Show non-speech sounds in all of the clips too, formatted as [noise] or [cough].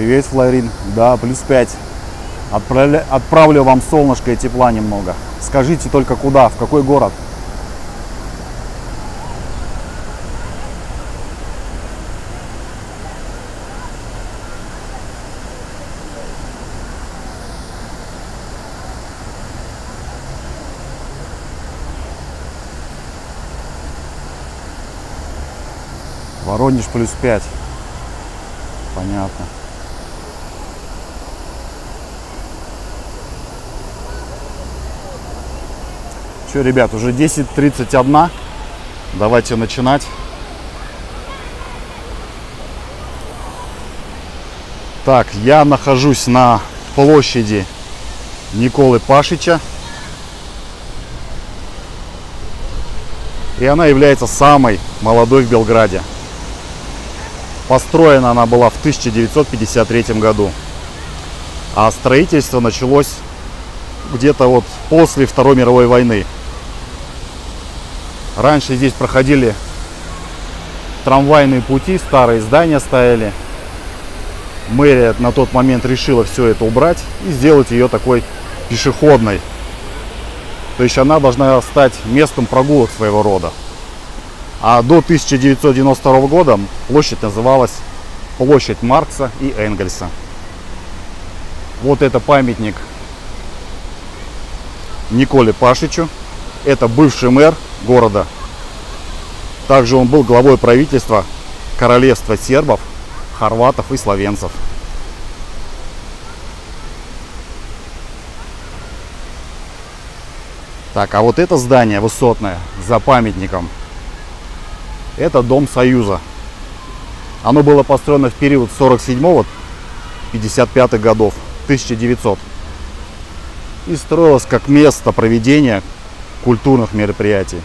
Привет, Флорин. Да, плюс 5. Отправля... Отправлю вам солнышко и тепла немного. Скажите только куда, в какой город? Воронеж плюс 5. Понятно. Что, ребят, уже 10.31. Давайте начинать. Так, я нахожусь на площади Николы Пашича. И она является самой молодой в Белграде. Построена она была в 1953 году. А строительство началось где-то вот после Второй мировой войны. Раньше здесь проходили трамвайные пути, старые здания стояли. Мэрия на тот момент решила все это убрать и сделать ее такой пешеходной. То есть она должна стать местом прогулок своего рода. А до 1992 года площадь называлась Площадь Маркса и Энгельса. Вот это памятник Николе Пашичу. Это бывший мэр города. Также он был главой правительства королевства сербов, хорватов и словенцев. Так, а вот это здание высотное за памятником, это Дом Союза. Оно было построено в период 47-55 годов, 1900. И строилось как место проведения культурных мероприятий.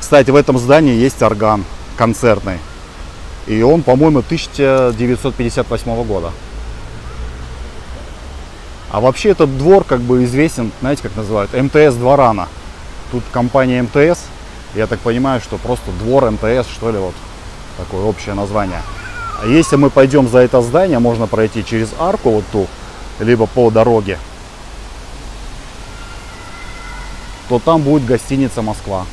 Кстати, в этом здании есть орган концертный. И он, по-моему, 1958 года. А вообще этот двор как бы известен, знаете, как называют, МТС Дворана. Тут компания МТС, я так понимаю, что просто двор МТС, что ли, вот такое общее название. А если мы пойдем за это здание, можно пройти через арку вот ту, либо по дороге, то там будет гостиница Москва.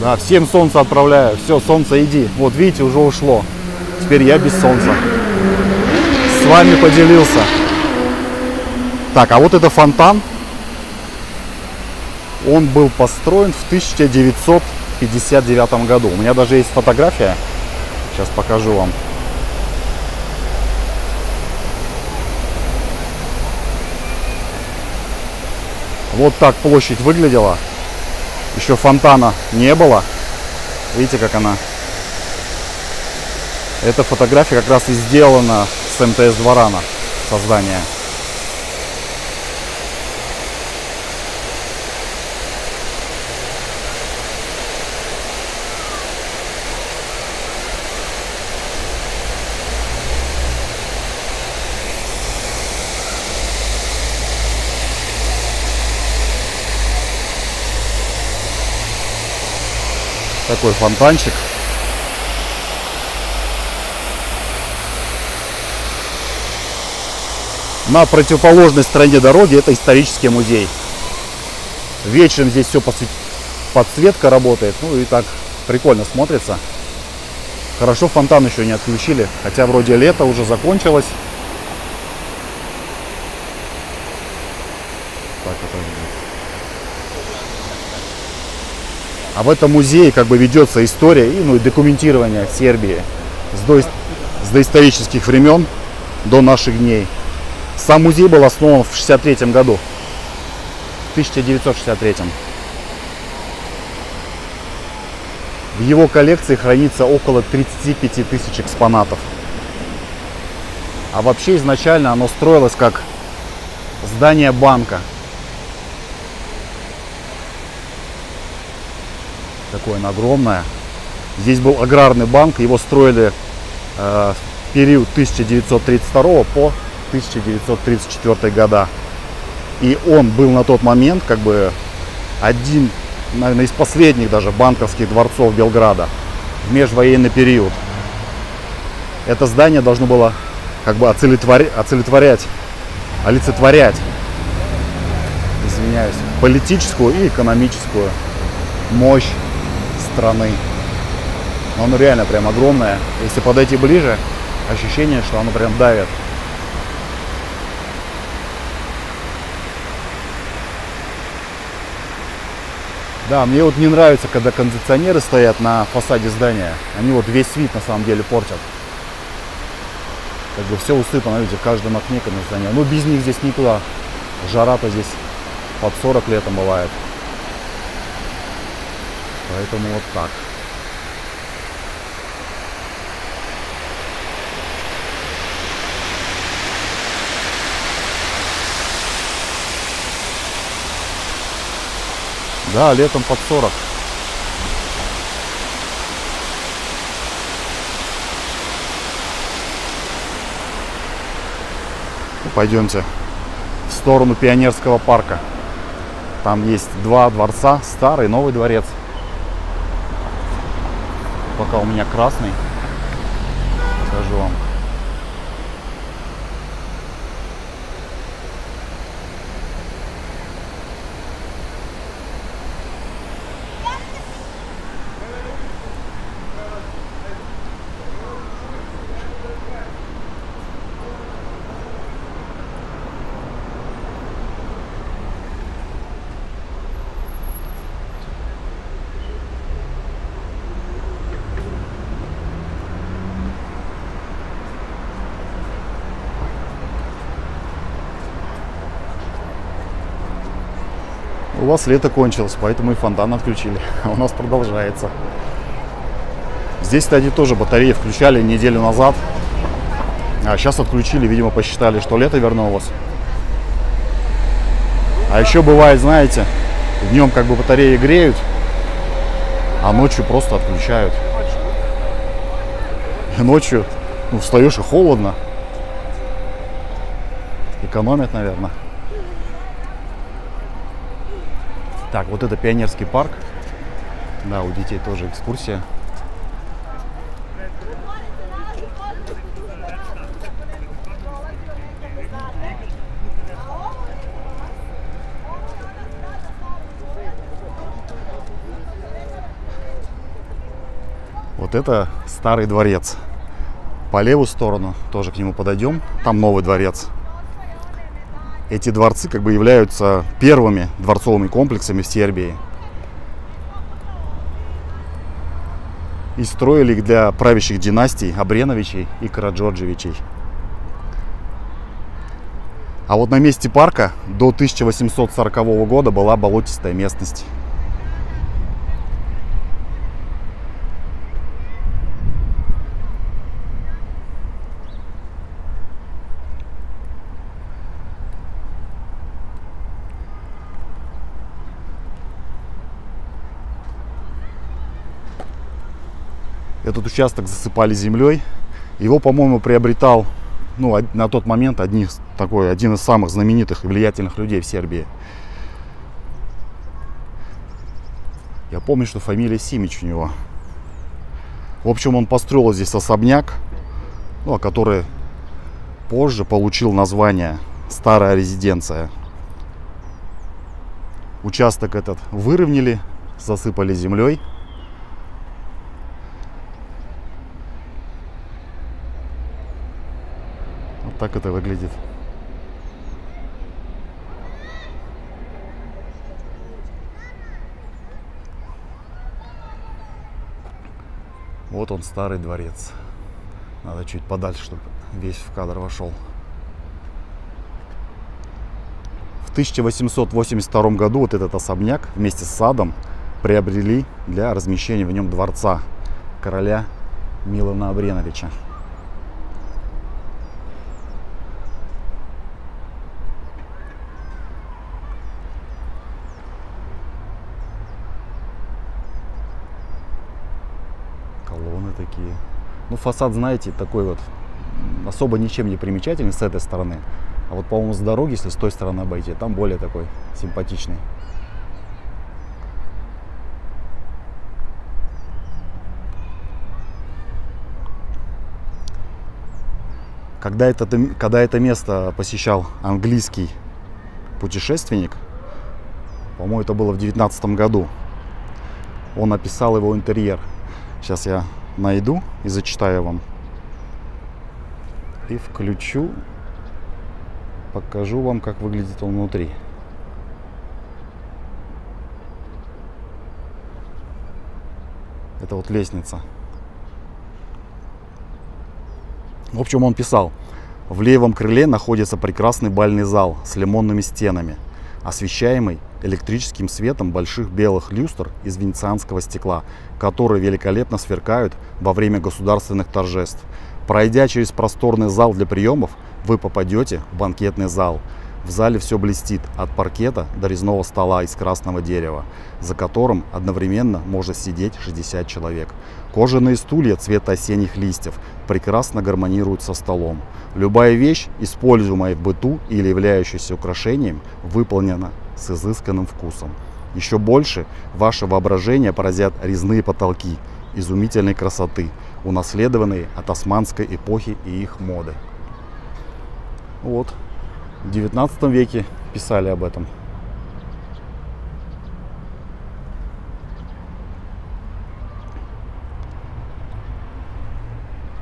Да, всем солнце отправляю. Все, солнце иди. Вот видите, уже ушло. Теперь я без солнца. С вами поделился. Так, а вот это фонтан. Он был построен в 1959 году. У меня даже есть фотография. Сейчас покажу вам. Вот так площадь выглядела. Еще фонтана не было. Видите, как она? Эта фотография как раз и сделана с МТС Дворана создания. Такой фонтанчик. На противоположной стороне дороги это исторический музей. Вечером здесь все подсветка работает. Ну и так прикольно смотрится. Хорошо фонтан еще не отключили. Хотя вроде лето уже закончилось. Так это А в этом музее как бы ведется история и, ну, и документирование Сербии с, до, с доисторических времен до наших дней. Сам музей был основан в 63 году. В 1963. В его коллекции хранится около 35 тысяч экспонатов. А вообще изначально оно строилось как здание банка. Такое оно огромное. Здесь был аграрный банк, его строили э, в период 1932 по 1934 года. И он был на тот момент как бы один, наверное, из последних даже банковских дворцов Белграда в межвоенный период. Это здание должно было как бы оцелетворять, оцелетворять олицетворять, извиняюсь, политическую и экономическую мощь страны. Но оно реально прям огромное. Если подойти ближе, ощущение, что оно прям давит. Да, мне вот не нравится, когда кондиционеры стоят на фасаде здания. Они вот весь вид на самом деле портят. Как бы все усыпано, видите, в каждом окне кондиционер. Ну, без них здесь никуда. Жара-то здесь под 40 летом бывает. Поэтому вот так. Да, летом под 40. Пойдемте в сторону Пионерского парка. Там есть два дворца, старый, новый дворец. Пока у меня красный, покажу вам. Вас лето кончилось, поэтому и фонтан отключили. [laughs] У нас продолжается. Здесь, кстати, тоже батареи включали неделю назад. А сейчас отключили, видимо, посчитали, что лето вернулось. А еще бывает, знаете, днем как бы батареи греют, а ночью просто отключают. И ночью ну, встаешь и холодно. Экономят, наверное. Так, вот это пионерский парк. Да, у детей тоже экскурсия. Вот это старый дворец. По левую сторону тоже к нему подойдем. Там новый дворец эти дворцы как бы являются первыми дворцовыми комплексами в Сербии. И строили их для правящих династий Абреновичей и Караджорджевичей. А вот на месте парка до 1840 года была болотистая местность. Этот участок засыпали землей. Его, по-моему, приобретал ну, на тот момент одни, такой, один из самых знаменитых и влиятельных людей в Сербии. Я помню, что фамилия Симич у него. В общем, он построил здесь особняк, ну, а который позже получил название «Старая резиденция». Участок этот выровняли, засыпали землей – так это выглядит. Вот он, старый дворец. Надо чуть подальше, чтобы весь в кадр вошел. В 1882 году вот этот особняк вместе с садом приобрели для размещения в нем дворца короля Милана Абреновича. Ну, фасад, знаете, такой вот особо ничем не примечательный с этой стороны. А вот, по-моему, с дороги, если с той стороны обойти, там более такой симпатичный. Когда это, когда это место посещал английский путешественник, по-моему, это было в девятнадцатом году, он описал его интерьер. Сейчас я найду и зачитаю вам. И включу, покажу вам, как выглядит он внутри. Это вот лестница. В общем, он писал, в левом крыле находится прекрасный бальный зал с лимонными стенами, освещаемый электрическим светом больших белых люстр из венецианского стекла, которые великолепно сверкают во время государственных торжеств. Пройдя через просторный зал для приемов, вы попадете в банкетный зал. В зале все блестит, от паркета до резного стола из красного дерева, за которым одновременно может сидеть 60 человек. Кожаные стулья цвета осенних листьев прекрасно гармонируют со столом. Любая вещь, используемая в быту или являющаяся украшением, выполнена с изысканным вкусом. Еще больше ваше воображение поразят резные потолки изумительной красоты, унаследованные от османской эпохи и их моды. Вот, в 19 веке писали об этом.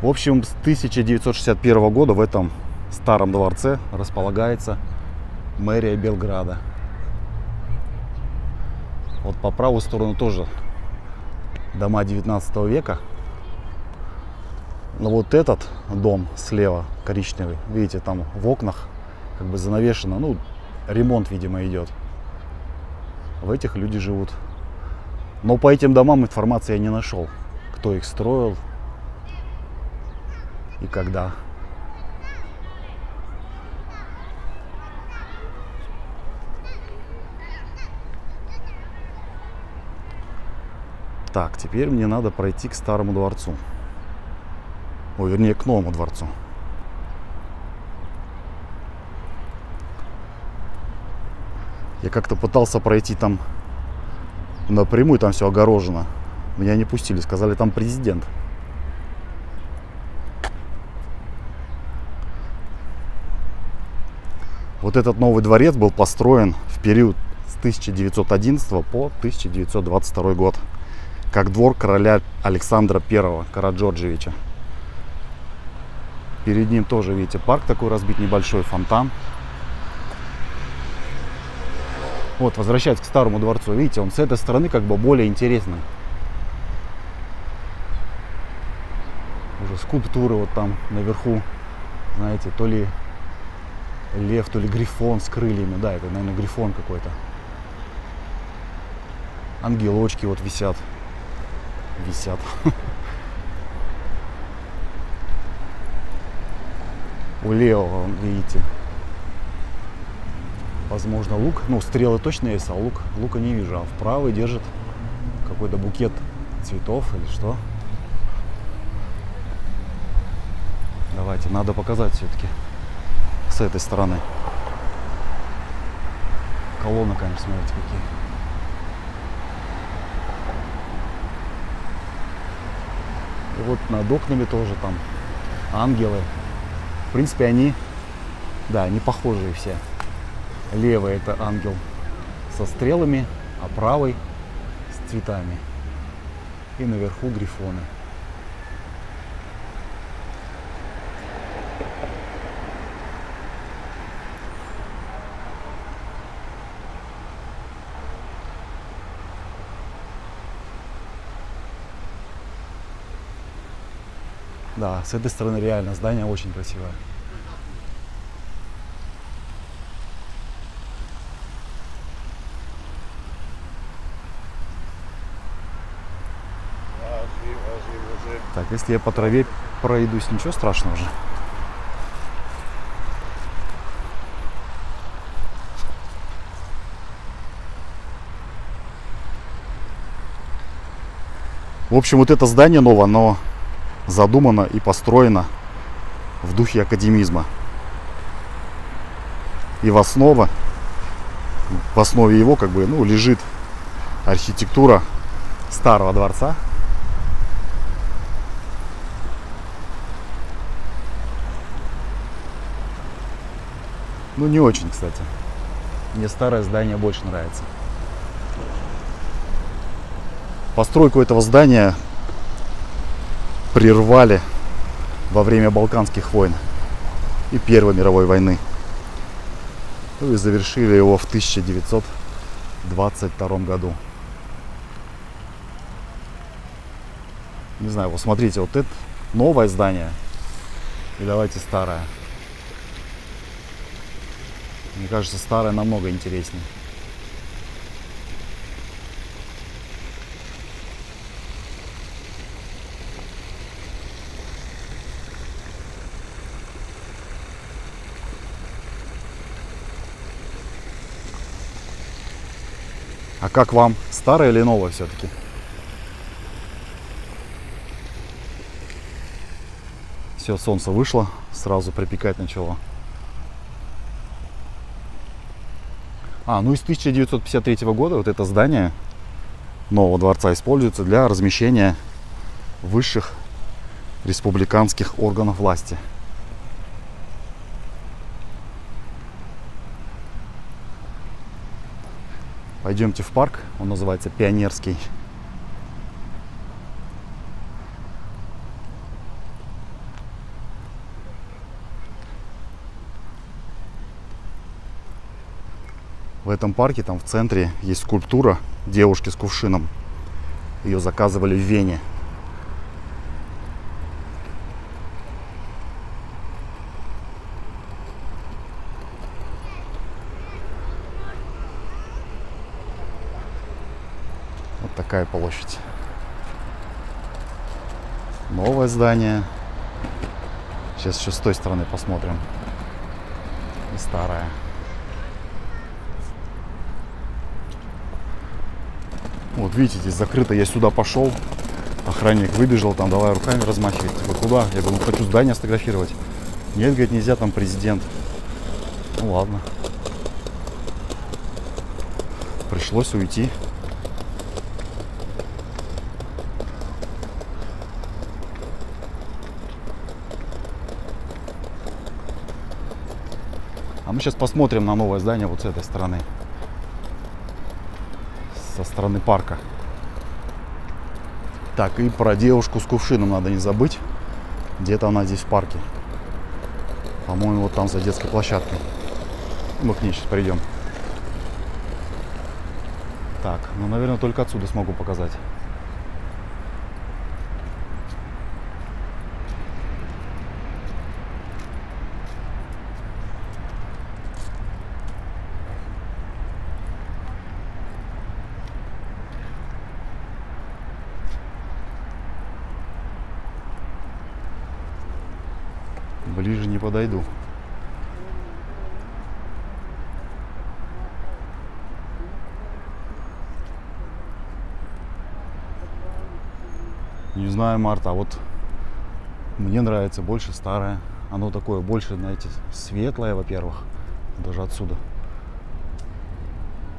В общем, с 1961 года в этом старом дворце располагается мэрия Белграда. Вот по правую сторону тоже дома 19 века. Но вот этот дом слева коричневый, видите, там в окнах как бы занавешено, ну, ремонт, видимо, идет. В этих люди живут. Но по этим домам информации я не нашел, кто их строил и когда. Так, теперь мне надо пройти к старому дворцу. Ой, вернее, к новому дворцу. Я как-то пытался пройти там напрямую, там все огорожено. Меня не пустили, сказали, там президент. Вот этот новый дворец был построен в период с 1911 по 1922 год как двор короля Александра I, Караджорджевича. Перед ним тоже, видите, парк такой разбит, небольшой фонтан. Вот, возвращаясь к старому дворцу, видите, он с этой стороны как бы более интересный. Уже скульптуры вот там наверху, знаете, то ли лев, то ли грифон с крыльями. Да, это, наверное, грифон какой-то. Ангелочки вот висят висят. У Лео, видите, возможно, лук. Ну, стрелы точно есть, а лук, лука не вижу. А вправо держит какой-то букет цветов или что. Давайте, надо показать все-таки с этой стороны. Колонны, конечно, смотрите, какие. Вот над окнами тоже там ангелы. В принципе, они, да, они похожие все. Левый это ангел со стрелами, а правый с цветами. И наверху грифоны. Да, с этой стороны реально здание очень красивое. Так, если я по траве пройдусь, ничего страшного же. В общем, вот это здание новое, оно задумано и построено в духе академизма. И в основе, в основе его как бы, ну, лежит архитектура старого дворца. Ну, не очень, кстати. Мне старое здание больше нравится. Постройку этого здания прервали во время Балканских войн и Первой мировой войны. Ну и завершили его в 1922 году. Не знаю, вот смотрите, вот это новое здание и давайте старое. Мне кажется, старое намного интереснее. Как вам? Старое или новое все-таки? Все, солнце вышло, сразу припекать начало. А, ну из 1953 года вот это здание нового дворца используется для размещения высших республиканских органов власти. Пойдемте в парк, он называется Пионерский. В этом парке, там в центре, есть скульптура девушки с кувшином. Ее заказывали в Вене. Вот такая площадь. Новое здание. Сейчас еще с той стороны посмотрим. И старое. Вот видите, здесь закрыто. Я сюда пошел. Охранник выбежал, там давай руками размахивать. Вы куда? Я говорю, ну хочу здание сфотографировать. Нет, говорит, нельзя, там президент. Ну ладно. Пришлось уйти. Мы сейчас посмотрим на новое здание вот с этой стороны со стороны парка. Так, и про девушку с кувшином надо не забыть. Где-то она здесь в парке. По-моему, вот там за детской площадкой. Мы к ней сейчас придем. Так, ну, наверное, только отсюда смогу показать. Ближе не подойду. Знаю, Марта, а вот мне нравится больше старое. Оно такое больше, знаете, светлое, во-первых, даже отсюда.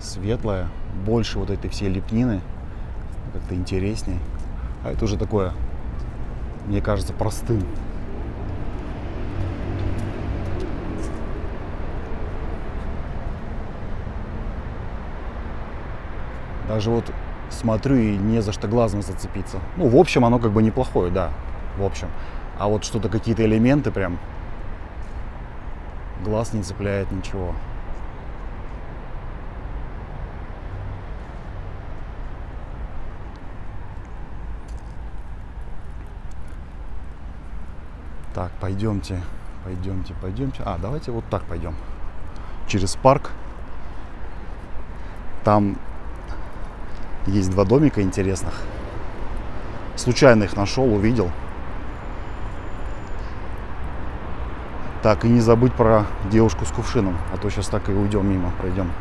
Светлое, больше вот этой всей лепнины, как-то интересней. А это уже такое, мне кажется, простым. Даже вот смотрю и не за что глазом зацепиться. Ну, в общем, оно как бы неплохое, да, в общем. А вот что-то, какие-то элементы прям глаз не цепляет ничего. Так, пойдемте, пойдемте, пойдемте. А, давайте вот так пойдем. Через парк. Там есть два домика интересных. Случайно их нашел, увидел. Так, и не забыть про девушку с кувшином, а то сейчас так и уйдем мимо, пройдем.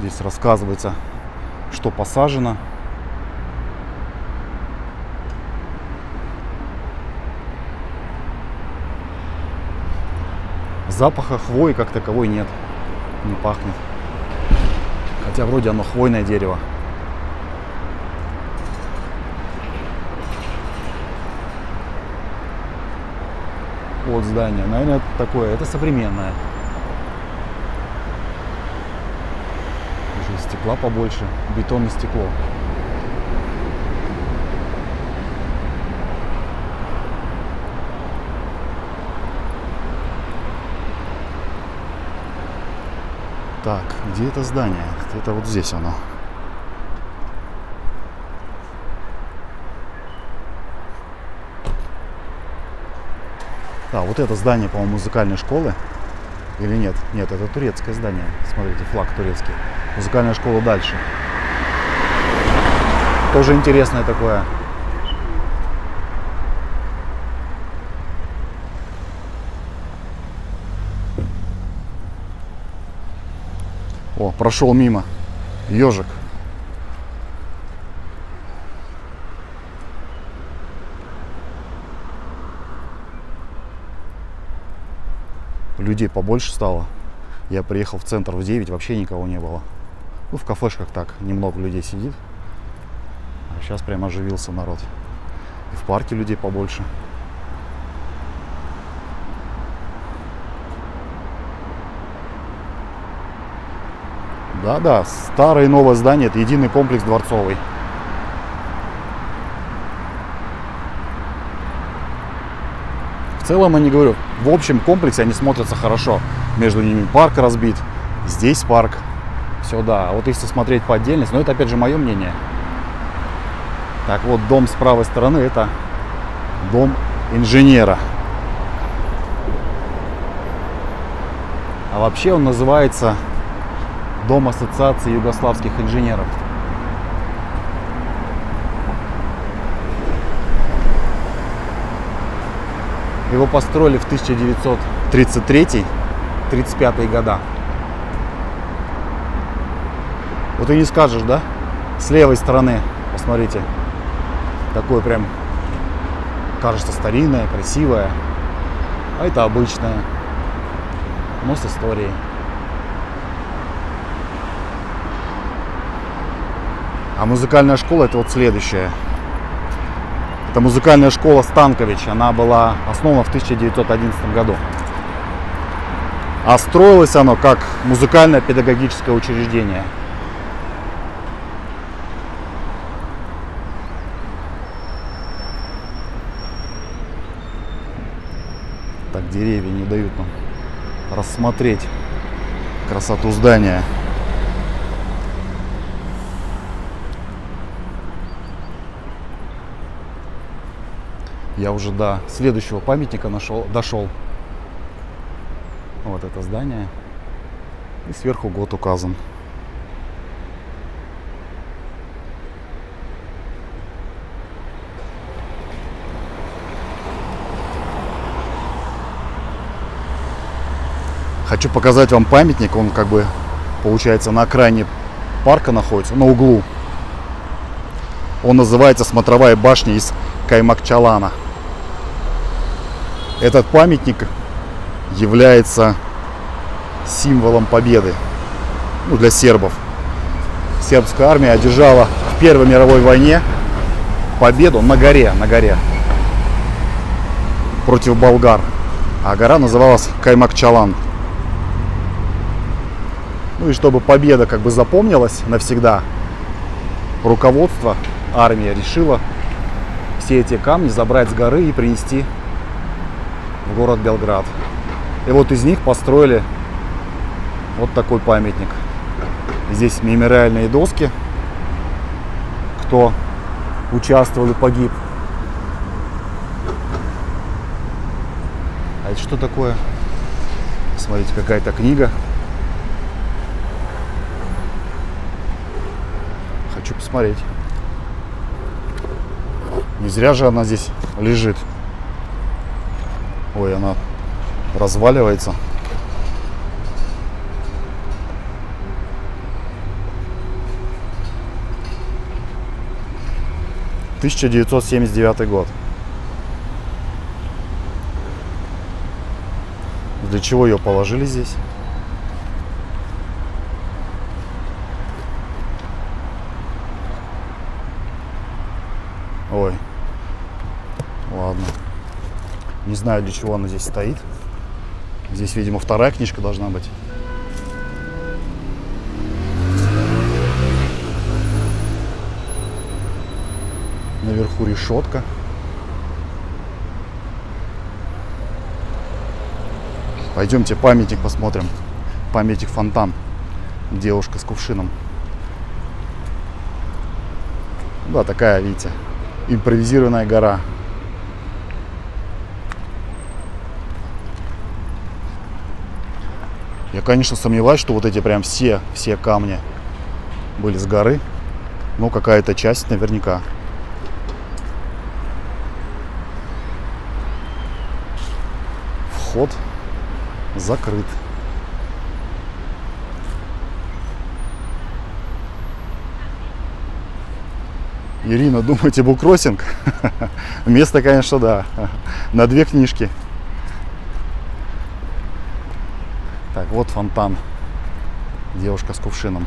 Здесь рассказывается, что посажено. Запаха хвои как таковой нет, не пахнет. Хотя вроде оно хвойное дерево. от здания. Наверное, такое, это современное. Уже стекла побольше, бетон и стекло. Так, где это здание? Это вот здесь оно. Да, вот это здание, по-моему, музыкальной школы. Или нет? Нет, это турецкое здание. Смотрите, флаг турецкий. Музыкальная школа дальше. Тоже интересное такое. О, прошел мимо. Ежик. людей побольше стало. Я приехал в центр в 9, вообще никого не было. Ну, в кафешках так, немного людей сидит. А сейчас прям оживился народ. И в парке людей побольше. Да-да, старое и новое здание, это единый комплекс дворцовый. В целом, я не говорю, в общем комплексе они смотрятся хорошо. Между ними парк разбит, здесь парк. Все, да. А вот если смотреть по отдельности, но это опять же мое мнение. Так вот, дом с правой стороны это дом инженера. А вообще он называется Дом Ассоциации югославских инженеров. Его построили в 1933-35 года. Вот и не скажешь, да? С левой стороны, посмотрите, такое прям, кажется, старинное, красивое. А это обычное, но с историей. А музыкальная школа это вот следующая. Это музыкальная школа Станкович. Она была основана в 1911 году. А строилось оно как музыкальное педагогическое учреждение. Так, деревья не дают нам рассмотреть красоту здания. Я уже до следующего памятника нашел, дошел. Вот это здание. И сверху год указан. Хочу показать вам памятник. Он как бы получается на окраине парка находится, на углу. Он называется смотровая башня из Каймакчалана. Этот памятник является символом победы ну, для сербов. Сербская армия одержала в Первой мировой войне победу на горе, на горе против болгар. А гора называлась Каймакчалан. Ну и чтобы победа как бы запомнилась навсегда, руководство армии решило все эти камни забрать с горы и принести в город Белград. И вот из них построили вот такой памятник. Здесь мемориальные доски, кто участвовал и погиб. А это что такое? Смотрите, какая-то книга. Хочу посмотреть. Не зря же она здесь лежит. Ой, она разваливается. Тысяча девятьсот семьдесят девятый год. Для чего ее положили здесь? Ой. Ладно. Не знаю, для чего она здесь стоит. Здесь, видимо, вторая книжка должна быть. Наверху решетка. Пойдемте памятник посмотрим. Памятник фонтан. Девушка с кувшином. Да, такая, видите, импровизированная гора. Конечно, сомневаюсь, что вот эти прям все, все камни были с горы. Но какая-то часть наверняка. Вход закрыт. Ирина, думаете, буккроссинг? [laughs] Место, конечно, да. На две книжки. Так, вот фонтан. Девушка с кувшином.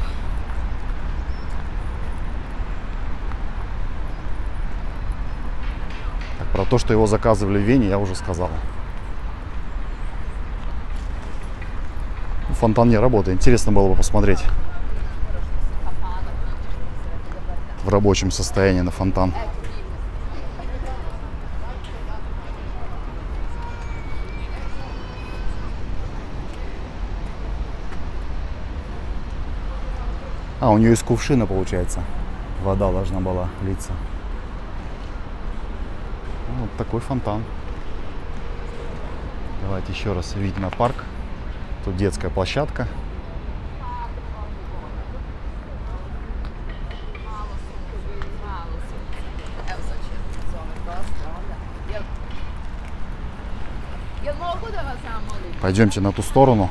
Так, про то, что его заказывали в Вене, я уже сказал. Фонтан не работает. Интересно было бы посмотреть в рабочем состоянии на фонтан. А, у нее из кувшина получается. Вода должна была литься. Ну, вот такой фонтан. Давайте еще раз вид на парк. Тут детская площадка. Пойдемте на ту сторону.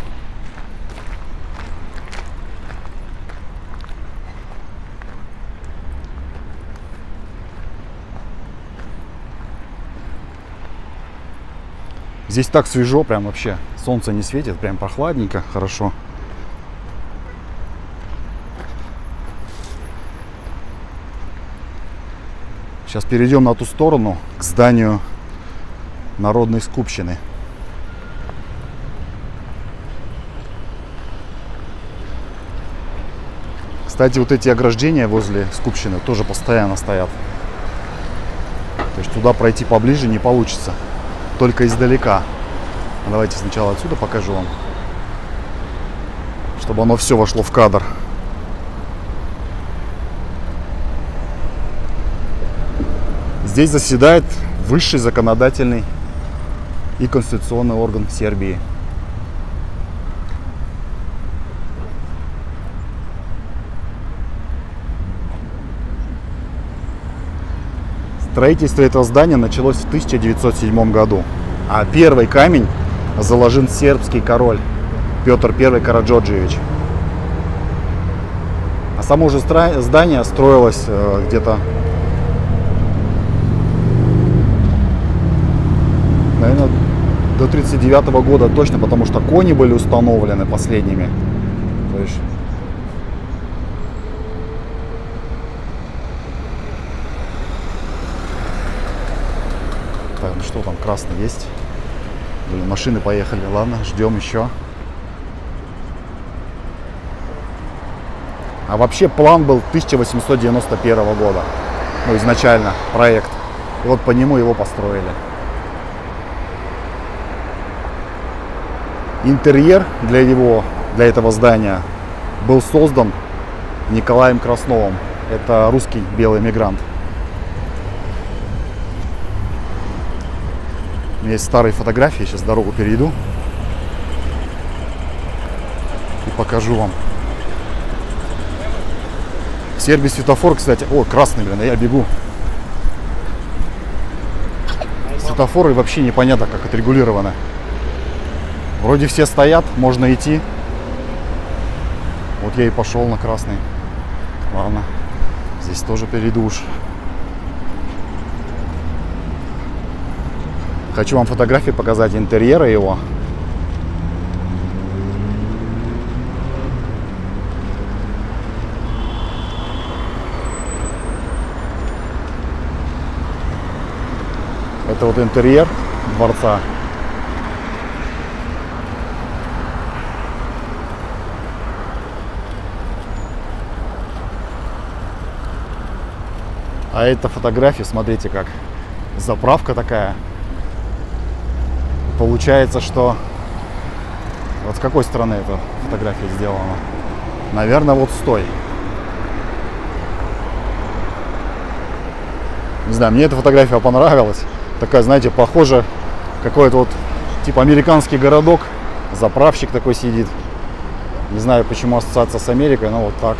Здесь так свежо, прям вообще. Солнце не светит, прям прохладненько, хорошо. Сейчас перейдем на ту сторону, к зданию Народной скупщины. Кстати, вот эти ограждения возле скупщины тоже постоянно стоят. То есть туда пройти поближе не получится. Только издалека. Давайте сначала отсюда покажу вам. Чтобы оно все вошло в кадр. Здесь заседает высший законодательный и конституционный орган Сербии. Строительство этого здания началось в 1907 году, а первый камень заложил сербский король Петр I Караджоджевич. А само уже здание строилось э, где-то, наверное, до 1939 года точно, потому что кони были установлены последними. То есть что там, красный есть? Блин, машины поехали. Ладно, ждем еще. А вообще план был 1891 года. Ну, изначально проект. И вот по нему его построили. Интерьер для его, для этого здания был создан Николаем Красновым. Это русский белый мигрант. Меня есть старые фотографии, сейчас дорогу перейду и покажу вам. В Сербии светофор, кстати, о, красный, блин, а я бегу. Светофоры вообще непонятно, как отрегулированы. Вроде все стоят, можно идти. Вот я и пошел на красный. Ладно, здесь тоже перейду уж. Хочу вам фотографии показать интерьера его. Это вот интерьер дворца. А это фотография, смотрите как. Заправка такая. Получается, что... Вот с какой стороны эта фотография сделана? Наверное, вот с той. Не знаю, мне эта фотография понравилась. Такая, знаете, похожа какой-то вот типа американский городок. Заправщик такой сидит. Не знаю, почему ассоциация с Америкой, но вот так.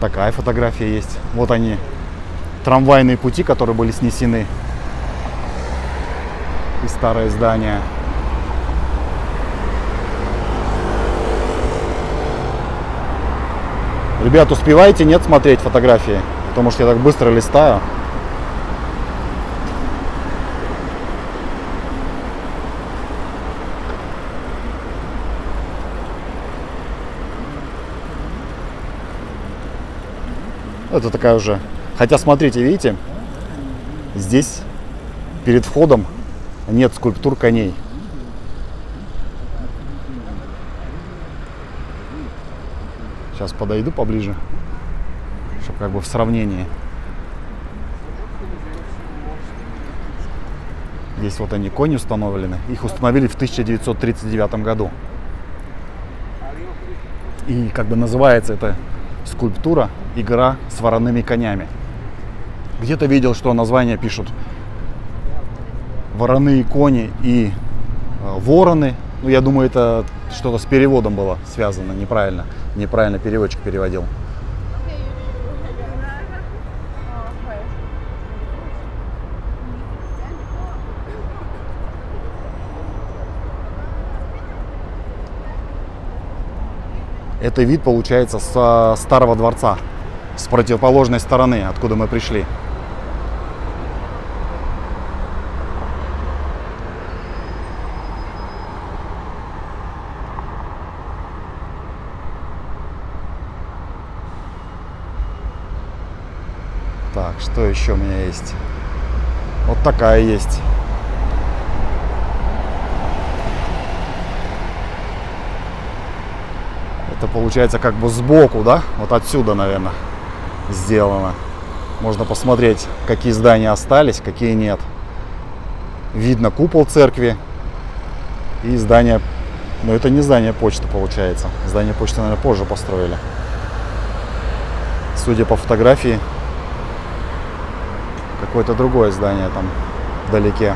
Такая фотография есть. Вот они, трамвайные пути, которые были снесены. И старое здание. Ребят, успеваете, нет, смотреть фотографии? Потому что я так быстро листаю. Это такая уже... Хотя, смотрите, видите, здесь перед входом нет скульптур коней. Сейчас подойду поближе, чтобы как бы в сравнении. Здесь вот они, кони установлены. Их установили в 1939 году. И как бы называется эта скульптура «Игра с вороными конями». Где-то видел, что название пишут «Вороные кони» и э, «Вороны». Ну, я думаю, это что-то с переводом было связано неправильно. Неправильно переводчик переводил. Это вид получается со старого дворца, с противоположной стороны, откуда мы пришли. Так, что еще у меня есть? Вот такая есть. Это получается как бы сбоку, да? Вот отсюда, наверное, сделано. Можно посмотреть, какие здания остались, какие нет. Видно купол церкви и здание... Но это не здание почты, получается. Здание почты, наверное, позже построили. Судя по фотографии, какое-то другое здание там вдалеке.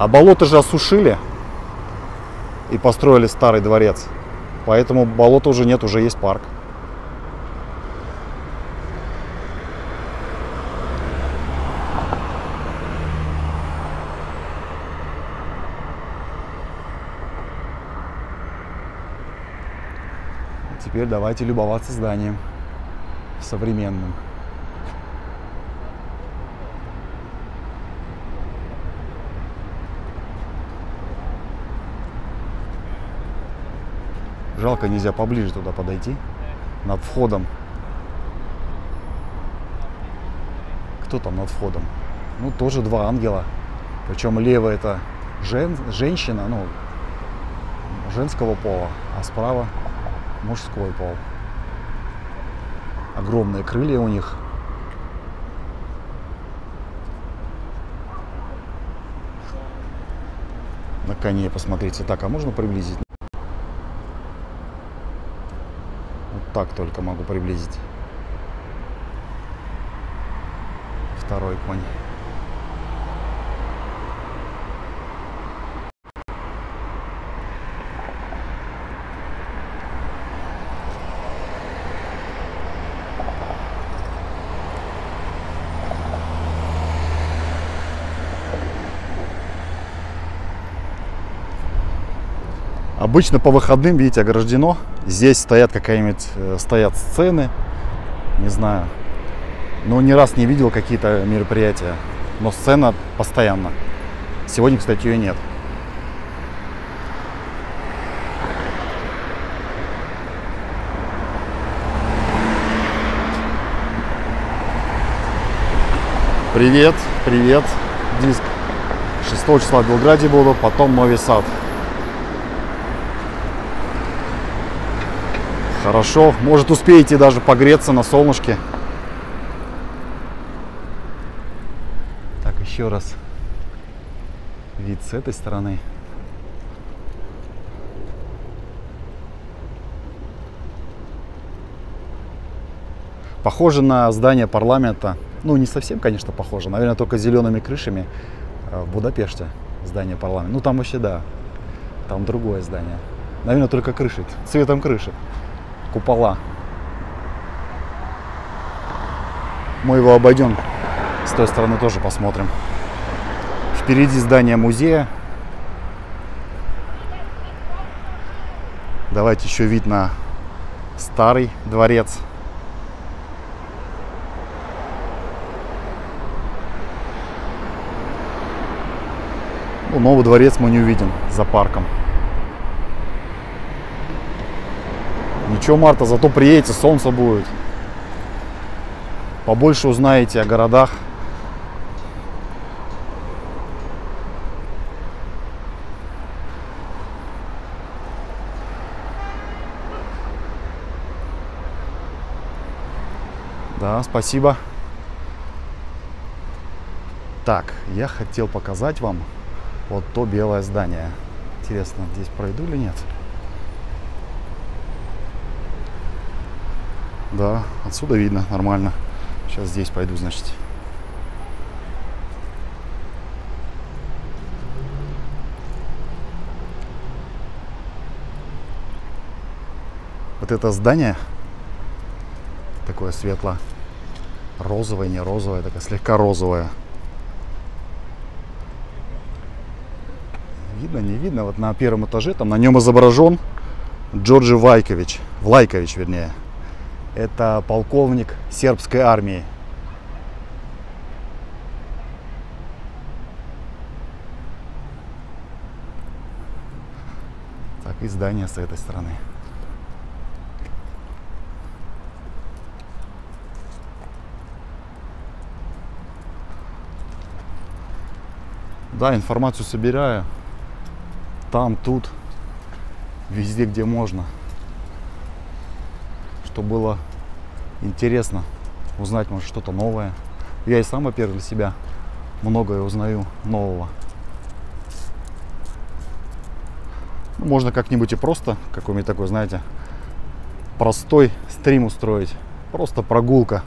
А болото же осушили и построили старый дворец. Поэтому болота уже нет, уже есть парк. Теперь давайте любоваться зданием современным. Жалко, нельзя поближе туда подойти. Над входом. Кто там над входом? Ну, тоже два ангела. Причем левая это жен, женщина, ну, женского пола, а справа мужской пол. Огромные крылья у них. На коне, посмотрите. Так, а можно приблизить? Так только могу приблизить. Второй конь. Обычно по выходным, видите, ограждено. Здесь стоят какая-нибудь, э, стоят сцены, не знаю, но ни раз не видел какие-то мероприятия. Но сцена постоянно. Сегодня, кстати, ее нет. Привет, привет, диск. 6 числа в Белграде буду, потом Новый Сад. Хорошо, может успеете даже погреться на солнышке. Так, еще раз вид с этой стороны. Похоже на здание парламента. Ну, не совсем, конечно, похоже. Наверное, только зелеными крышами в Будапеште здание парламента. Ну, там вообще, да. Там другое здание. Наверное, только крыши, цветом крыши. Купола. Мы его обойдем. С той стороны тоже посмотрим. Впереди здание музея. Давайте еще вид на старый дворец. Ну, новый дворец мы не увидим за парком. Ничего, Марта, зато приедете, солнце будет. Побольше узнаете о городах. Да, спасибо. Так, я хотел показать вам вот то белое здание. Интересно, здесь пройду или нет? Да, отсюда видно нормально. Сейчас здесь пойду, значит. Вот это здание такое светло розовое, не розовое, такое слегка розовое. Видно, не видно. Вот на первом этаже там на нем изображен Джорджи Вайкович, Влайкович, вернее. Это полковник сербской армии. Так, и здание с этой стороны. Да, информацию собираю. Там, тут, везде, где можно. Что было интересно узнать, может, что-то новое. Я и сам, во-первых, для себя многое узнаю нового. Ну, можно как-нибудь и просто, какой-нибудь такой, знаете, простой стрим устроить. Просто прогулка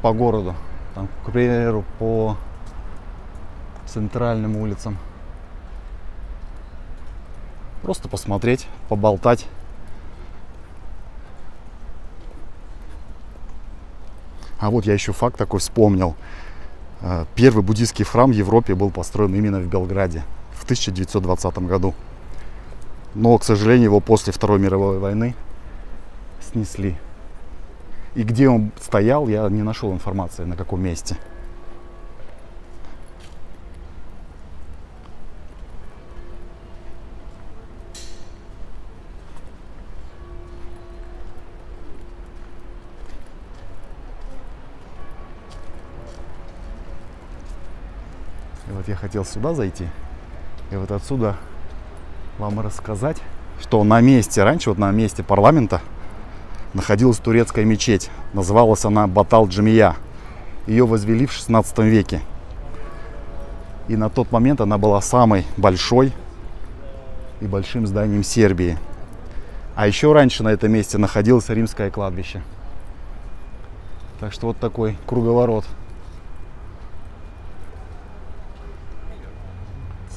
по городу. Там, к примеру, по центральным улицам. Просто посмотреть, поболтать. А вот я еще факт такой вспомнил. Э, первый буддийский храм в Европе был построен именно в Белграде в 1920 году. Но, к сожалению, его после Второй мировой войны снесли. И где он стоял, я не нашел информации, на каком месте. Вот я хотел сюда зайти. И вот отсюда вам рассказать, что на месте, раньше вот на месте парламента находилась турецкая мечеть. Называлась она Батал Джамия. Ее возвели в 16 веке. И на тот момент она была самой большой и большим зданием Сербии. А еще раньше на этом месте находилось римское кладбище. Так что вот такой круговорот.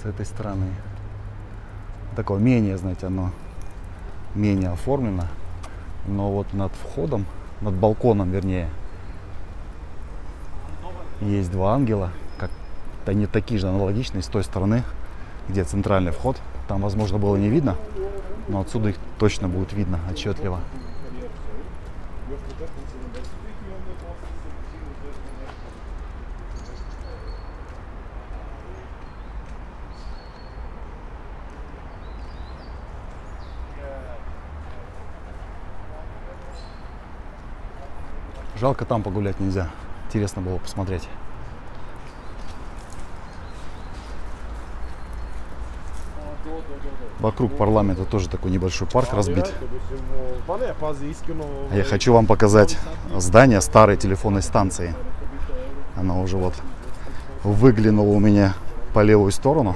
Этой стороны. Такое менее, знаете, оно менее оформлено. Но вот над входом, над балконом, вернее, есть два ангела. Как они такие же аналогичные с той стороны, где центральный вход. Там, возможно, было не видно, но отсюда их точно будет видно отчетливо. Жалко, там погулять нельзя. Интересно было посмотреть. Вокруг парламента тоже такой небольшой парк разбит. А я хочу вам показать здание старой телефонной станции. Она уже вот выглянула у меня по левую сторону.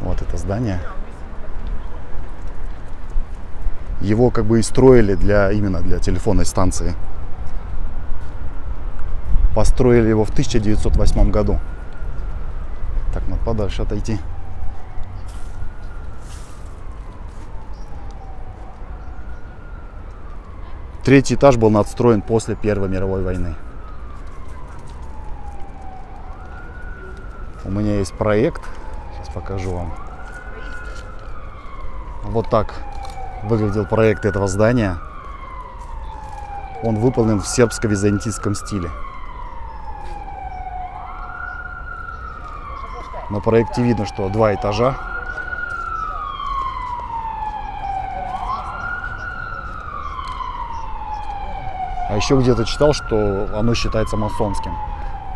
Вот это здание. Его как бы и строили для именно для телефонной станции. Построили его в 1908 году. Так, надо подальше отойти. Третий этаж был надстроен после Первой мировой войны. У меня есть проект. Сейчас покажу вам. Вот так выглядел проект этого здания. Он выполнен в сербско-византийском стиле. На проекте видно, что два этажа. А еще где-то читал, что оно считается масонским.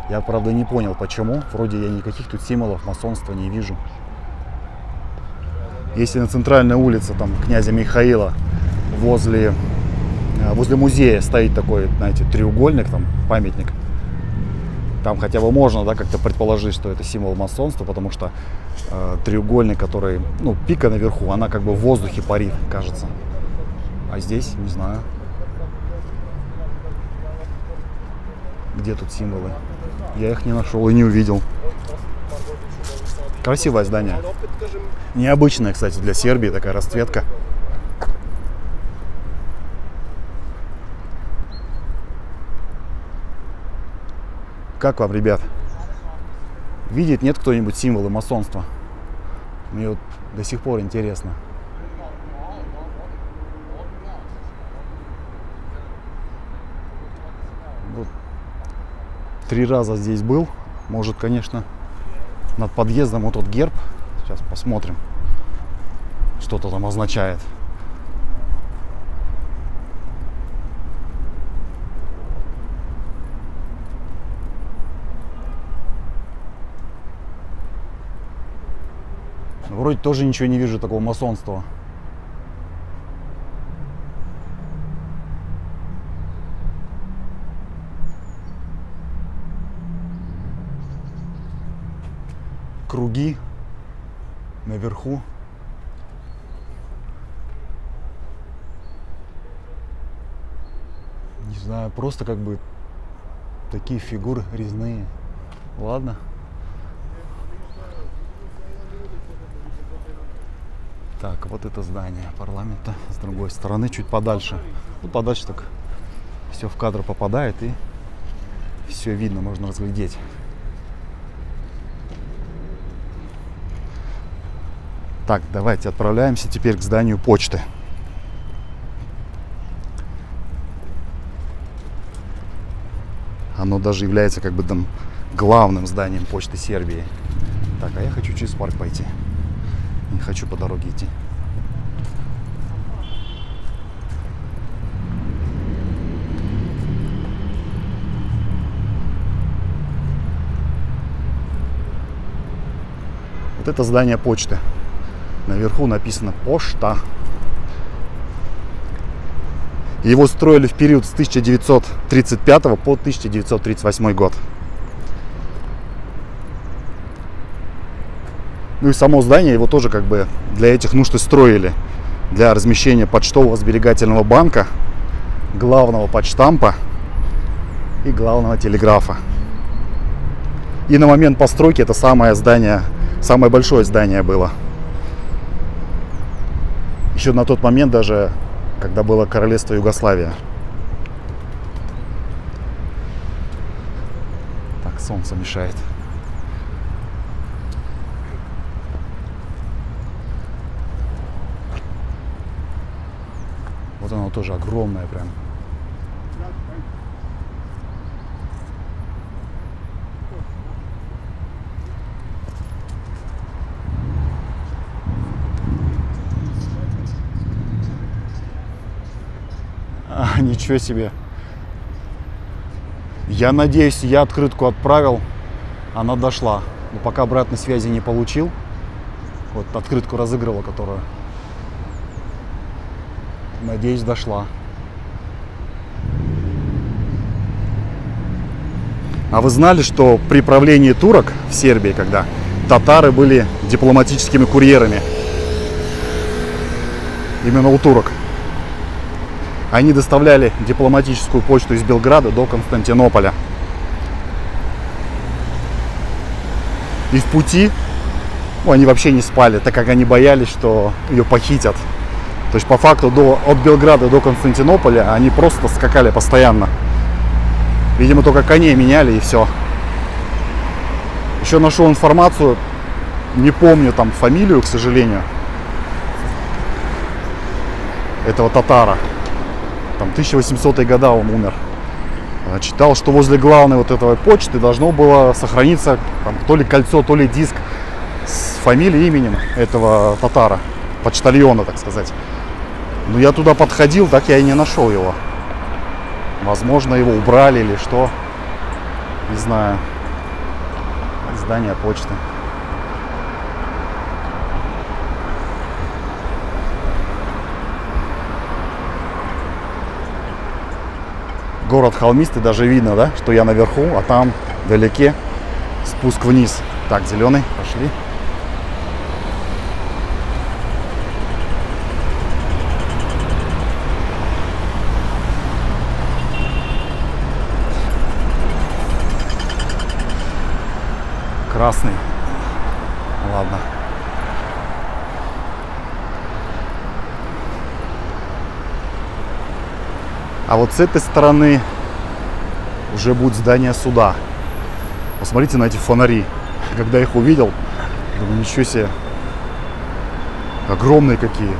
Я, правда, не понял, почему. Вроде я никаких тут символов масонства не вижу. Если на центральной улице, там, князя Михаила, возле, э, возле музея стоит такой, знаете, треугольник, там, памятник, там хотя бы можно, да, как-то предположить, что это символ масонства, потому что э, треугольник, который, ну, пика наверху, она как бы в воздухе парит, кажется. А здесь, не знаю. Где тут символы? Я их не нашел и не увидел. Красивое здание. Необычная, кстати, для Сербии такая расцветка. Как вам, ребят? Видит нет кто-нибудь символы масонства? Мне вот до сих пор интересно. Вот три раза здесь был. Может, конечно, над подъездом вот тот герб. Сейчас посмотрим, что-то там означает. Вроде тоже ничего не вижу такого масонства. Круги наверху. Не знаю, просто как бы такие фигуры резные. Ладно. Так, вот это здание парламента с другой стороны, чуть подальше. Ну, подальше так все в кадр попадает и все видно, можно разглядеть. Так, давайте отправляемся теперь к зданию почты. Оно даже является как бы там главным зданием почты Сербии. Так, а я хочу через парк пойти. Не хочу по дороге идти. Вот это здание почты. Наверху написано «Пошта». Его строили в период с 1935 по 1938 год. Ну и само здание его тоже как бы для этих нужд и строили. Для размещения почтового сберегательного банка, главного почтампа и главного телеграфа. И на момент постройки это самое здание, самое большое здание было. Еще на тот момент даже, когда было королевство Югославия. Так, солнце мешает. Вот оно тоже огромное прям. [laughs] Ничего себе. Я надеюсь, я открытку отправил, она дошла. Но пока обратной связи не получил. Вот открытку разыгрывал, которую. Надеюсь, дошла. А вы знали, что при правлении турок в Сербии, когда татары были дипломатическими курьерами, именно у турок, они доставляли дипломатическую почту из Белграда до Константинополя. И в пути ну, они вообще не спали, так как они боялись, что ее похитят. То есть по факту до, от Белграда до Константинополя они просто скакали постоянно. Видимо, только коней меняли и все. Еще нашел информацию, не помню там фамилию, к сожалению, этого татара. Там 1800-е года он умер. А, читал, что возле главной вот этого почты должно было сохраниться там, то ли кольцо, то ли диск с фамилией, именем этого татара, почтальона, так сказать. Но я туда подходил, так я и не нашел его. Возможно, его убрали или что. Не знаю. Здание почты. Город холмистый, даже видно, да, что я наверху, а там вдалеке спуск вниз. Так, зеленый, пошли. красный. Ладно. А вот с этой стороны уже будет здание суда. Посмотрите на эти фонари. Когда их увидел, думаю, ничего себе. Огромные какие.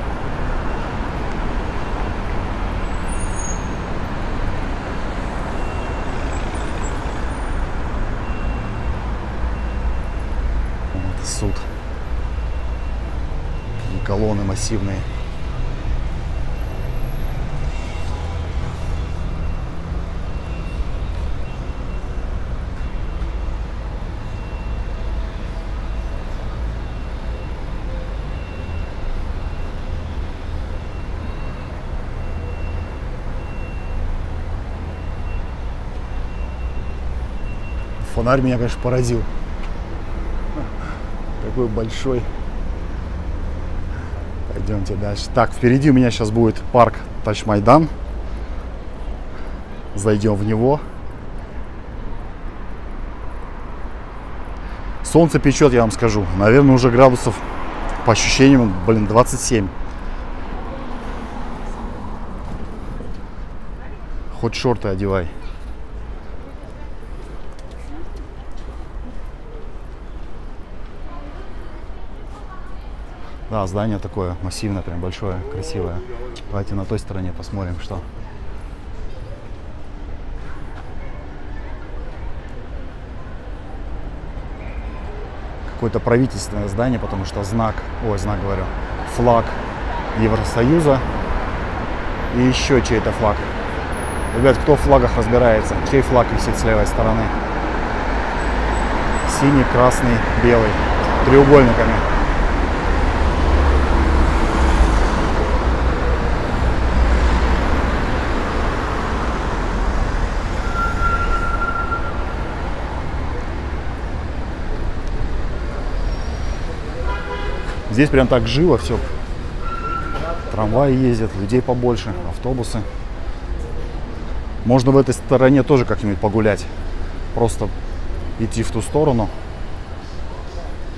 суд. И колонны массивные. Фонарь меня, конечно, поразил такой большой. Пойдемте дальше. Так, впереди у меня сейчас будет парк Тачмайдан. Зайдем в него. Солнце печет, я вам скажу. Наверное, уже градусов по ощущениям, блин, 27. Хоть шорты одевай. Да, здание такое массивное, прям большое, красивое. Давайте на той стороне посмотрим, что. Какое-то правительственное здание, потому что знак, ой, знак говорю, флаг Евросоюза и еще чей-то флаг. Ребят, кто в флагах разбирается? Чей флаг висит с левой стороны? Синий, красный, белый. Треугольниками. Здесь прям так живо все. Трамваи ездят, людей побольше, автобусы. Можно в этой стороне тоже как-нибудь погулять. Просто идти в ту сторону.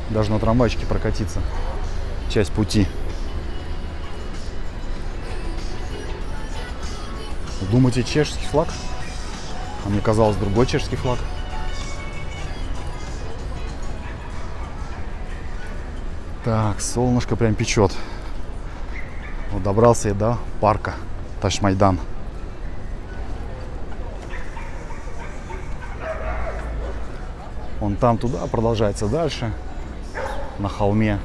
Даже на трамвайчике прокатиться. Часть пути. Думаете, чешский флаг? А мне казалось, другой чешский флаг. Так, солнышко прям печет. Вот добрался я до парка Ташмайдан. Он там туда продолжается дальше, на холме.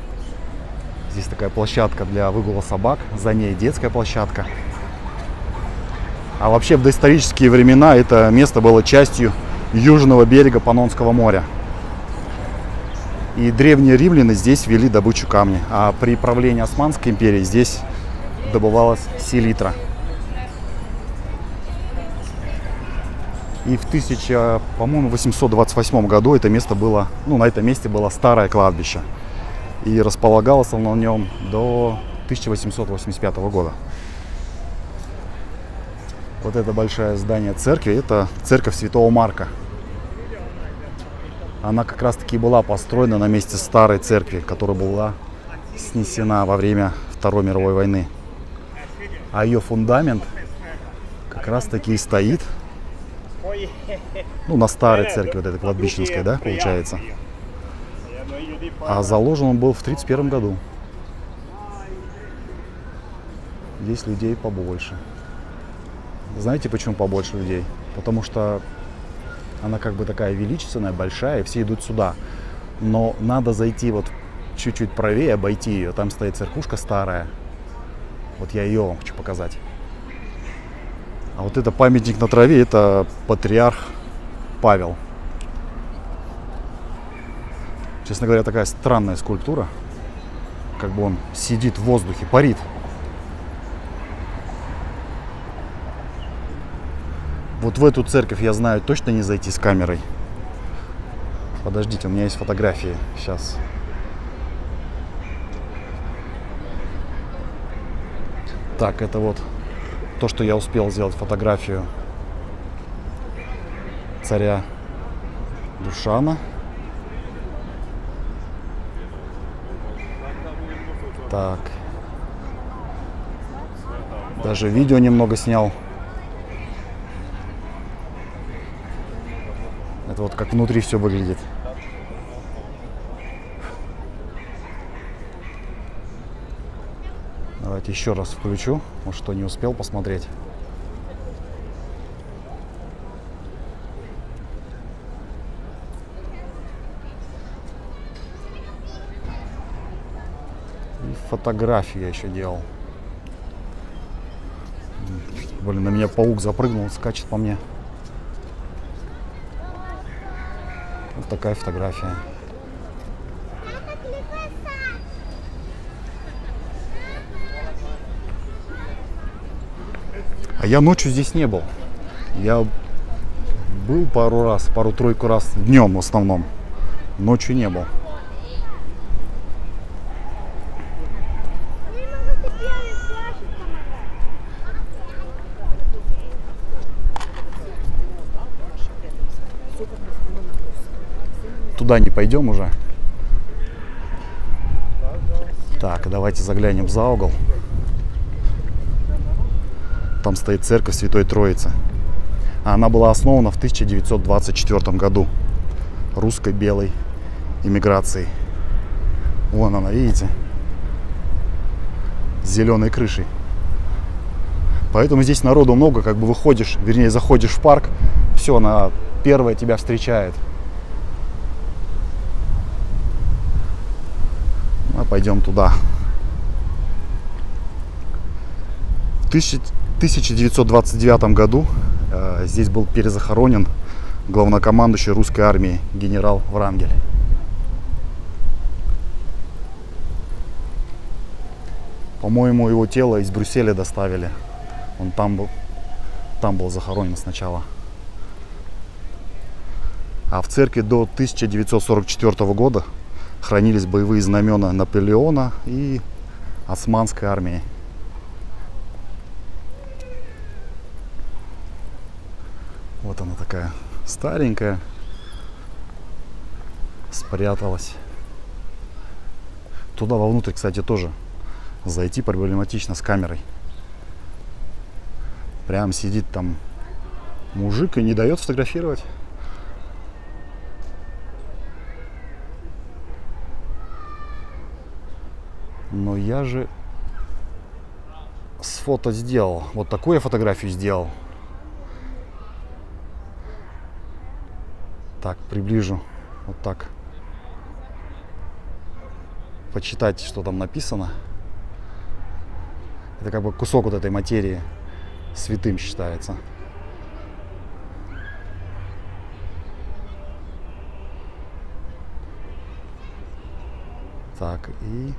Здесь такая площадка для выгула собак, за ней детская площадка. А вообще в доисторические времена это место было частью южного берега Панонского моря. И древние римляне здесь вели добычу камня. А при правлении Османской империи здесь добывалась селитра. И в 1000, по-моему, 828 году это место было, ну, на этом месте было старое кладбище. И располагалось оно на нем до 1885 года. Вот это большое здание церкви, это церковь Святого Марка. Она как раз таки была построена на месте старой церкви, которая была снесена во время Второй мировой войны. А ее фундамент как раз таки и стоит ну, на старой церкви, вот этой кладбищенской, да, получается. А заложен он был в 1931 году. Здесь людей побольше. Знаете, почему побольше людей? Потому что она как бы такая величественная, большая, и все идут сюда. Но надо зайти вот чуть-чуть правее, обойти ее. Там стоит церквушка старая. Вот я ее вам хочу показать. А вот это памятник на траве, это патриарх Павел. Честно говоря, такая странная скульптура. Как бы он сидит в воздухе, парит. Вот в эту церковь я знаю точно не зайти с камерой. Подождите, у меня есть фотографии. Сейчас. Так, это вот то, что я успел сделать фотографию царя Душана. Так. Даже видео немного снял. Это вот как внутри все выглядит. Давайте еще раз включу. Может, что не успел посмотреть. Фотографии я еще делал. Блин, на меня паук запрыгнул, скачет по мне. Такая фотография. А я ночью здесь не был. Я был пару раз, пару-тройку раз днем в основном. Ночью не был. Туда не пойдем уже. Так, давайте заглянем за угол. Там стоит церковь Святой Троицы. Она была основана в 1924 году русской белой иммиграцией. Вон она, видите? С зеленой крышей. Поэтому здесь народу много, как бы выходишь, вернее, заходишь в парк, все, она первая тебя встречает. Пойдем туда. В 1929 году э, здесь был перезахоронен главнокомандующий русской армии генерал Врангель. По-моему, его тело из Брюсселя доставили. Он там был, там был захоронен сначала. А в церкви до 1944 года хранились боевые знамена Наполеона и Османской армии. Вот она такая старенькая, спряталась. Туда вовнутрь, кстати, тоже зайти проблематично с камерой. Прям сидит там мужик и не дает сфотографировать. Но я же с фото сделал. Вот такую я фотографию сделал. Так, приближу. Вот так. Почитать, что там написано. Это как бы кусок вот этой материи. святым считается. Так, и...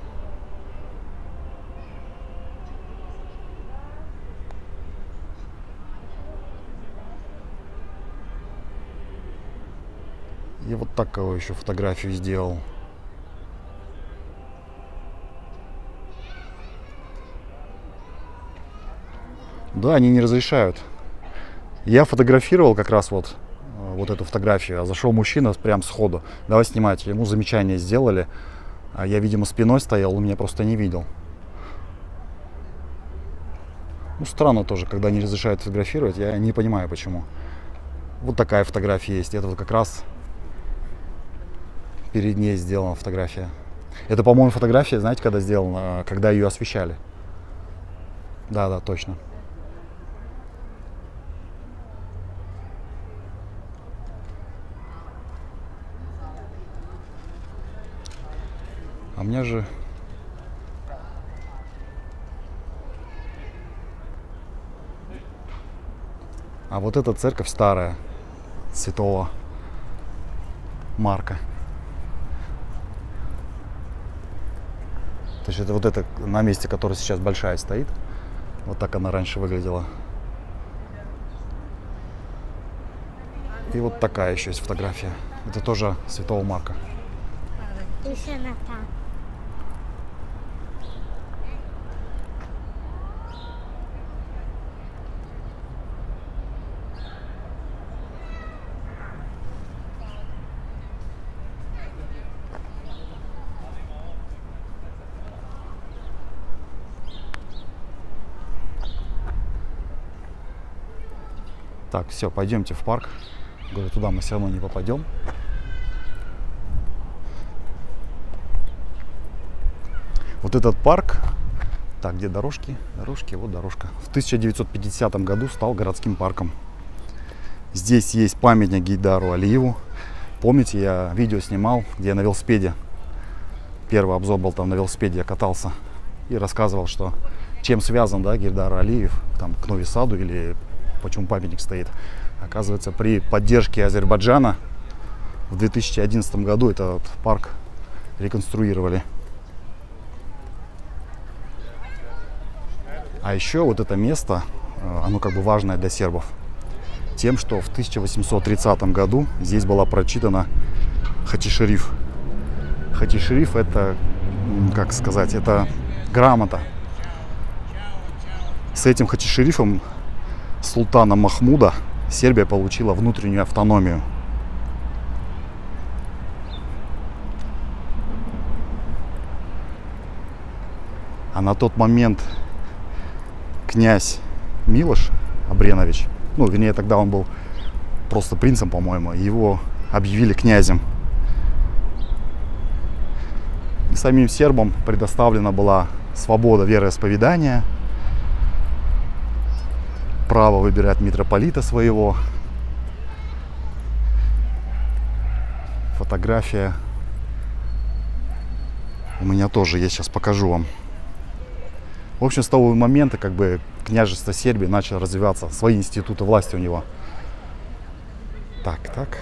И вот такого еще фотографию сделал. Да, они не разрешают. Я фотографировал как раз вот, э, вот эту фотографию, а зашел мужчина прям сходу. Давай снимать. Ему замечание сделали. А я, видимо, спиной стоял, он меня просто не видел. Ну, странно тоже, когда не разрешают фотографировать, я не понимаю, почему. Вот такая фотография есть. Это вот как раз перед ней сделана фотография. Это, по-моему, фотография, знаете, когда сделана, когда ее освещали. Да, да, точно. А мне же А вот эта церковь старая, святого Марка. То есть это вот это на месте, которое сейчас большая стоит. Вот так она раньше выглядела. И вот такая еще есть фотография. Это тоже святого Марка. Еще на Так, все, пойдемте в парк. Говорю, туда мы все равно не попадем. Вот этот парк, так, где дорожки? Дорожки, вот дорожка. В 1950 году стал городским парком. Здесь есть памятник Гейдару Алиеву. Помните, я видео снимал, где я на велосипеде. Первый обзор был там на велосипеде, я катался. И рассказывал, что чем связан да, Гейдар Алиев там, к Нови Саду или почему памятник стоит. Оказывается, при поддержке Азербайджана в 2011 году этот парк реконструировали. А еще вот это место, э, оно как бы важное для сербов. Тем, что в 1830 году здесь была прочитана Хатишериф. Хатишериф это, как сказать, это грамота. С этим Хатишерифом султана Махмуда Сербия получила внутреннюю автономию. А на тот момент князь Милош Абренович, ну, вернее, тогда он был просто принцем, по-моему, его объявили князем. И самим сербам предоставлена была свобода вероисповедания – право выбирать митрополита своего. Фотография у меня тоже есть, сейчас покажу вам. В общем, с того момента, как бы, княжество Сербии начало развиваться, свои институты власти у него. Так, так.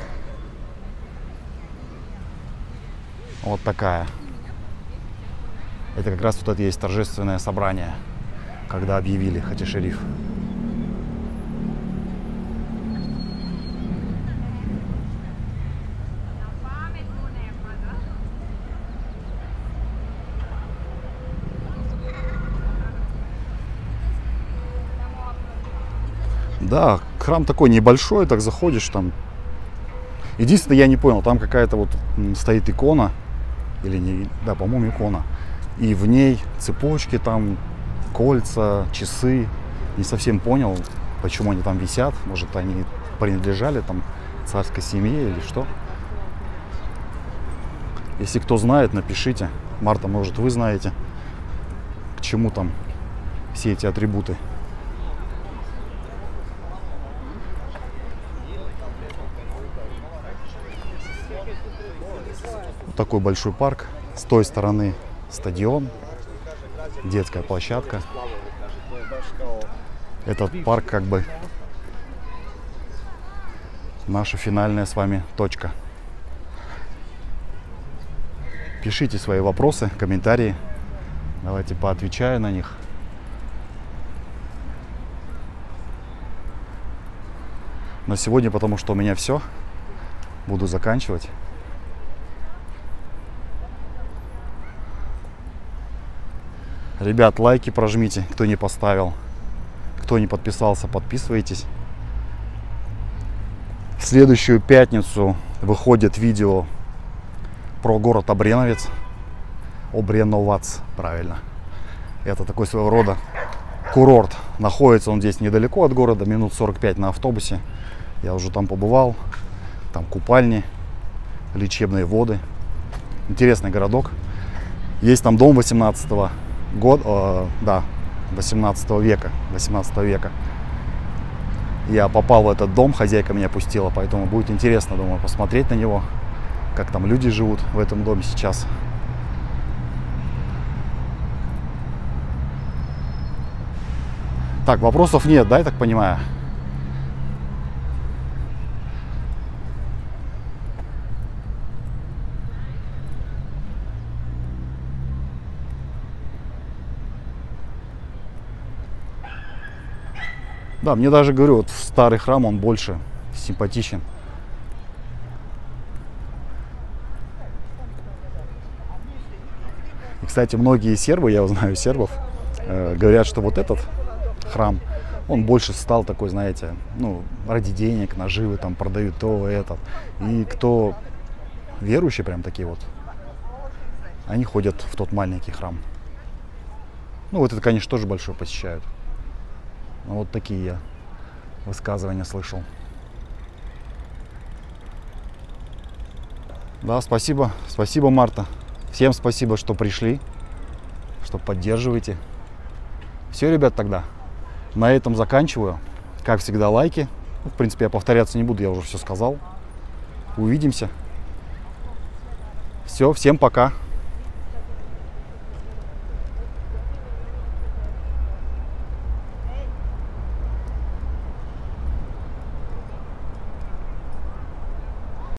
Вот такая. Это как раз вот это есть торжественное собрание, когда объявили Хатишериф. Да, храм такой небольшой, так заходишь там. Единственное, я не понял, там какая-то вот стоит икона, или не, да, по-моему, икона. И в ней цепочки там, кольца, часы. Не совсем понял, почему они там висят. Может, они принадлежали там царской семье или что. Если кто знает, напишите. Марта, может, вы знаете, к чему там все эти атрибуты. Такой большой парк. С той стороны стадион, детская площадка. Этот парк как бы наша финальная с вами точка. Пишите свои вопросы, комментарии. Давайте поотвечаю на них. На сегодня, потому что у меня все. Буду заканчивать. Ребят, лайки прожмите, кто не поставил. Кто не подписался, подписывайтесь. В следующую пятницу выходит видео про город Обреновец. Обреновац, правильно. Это такой своего рода курорт. Находится он здесь недалеко от города, минут 45 на автобусе. Я уже там побывал. Там купальни, лечебные воды. Интересный городок. Есть там дом 18 года, э, да, 18 века, 18 века. Я попал в этот дом, хозяйка меня пустила, поэтому будет интересно, думаю, посмотреть на него, как там люди живут в этом доме сейчас. Так, вопросов нет, да, я так понимаю? Да, мне даже говорю, вот старый храм, он больше симпатичен. И, кстати, многие сербы, я знаю сербов, э, говорят, что вот этот храм, он больше стал такой, знаете, ну, ради денег, наживы, там продают то, это. И кто верующие прям такие вот, они ходят в тот маленький храм. Ну, вот это, конечно, тоже большой посещают. Ну, вот такие я высказывания слышал. Да, спасибо. Спасибо, Марта. Всем спасибо, что пришли, что поддерживаете. Все, ребят, тогда. На этом заканчиваю. Как всегда, лайки. В принципе, я повторяться не буду, я уже все сказал. Увидимся. Все, всем пока.